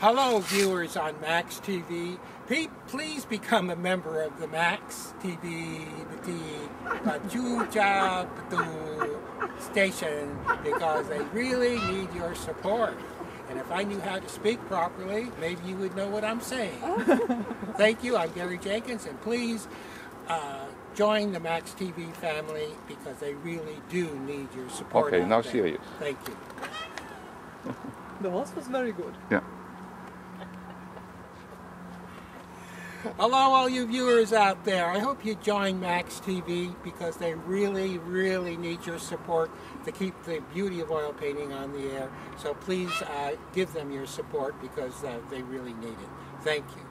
Hello, viewers on Max TV. Please become a member of the Max TV Pachuja station because they really need your support. And if I knew how to speak properly, maybe you would know what I'm saying. Thank you. I'm Gary Jenkins, and please uh, join the Max TV family because they really do need your support. Okay, now there. serious. Thank you. The horse was very good. Yeah. Hello, all you viewers out there. I hope you join Max TV because they really, really need your support to keep the beauty of oil painting on the air. So please uh, give them your support because uh, they really need it. Thank you.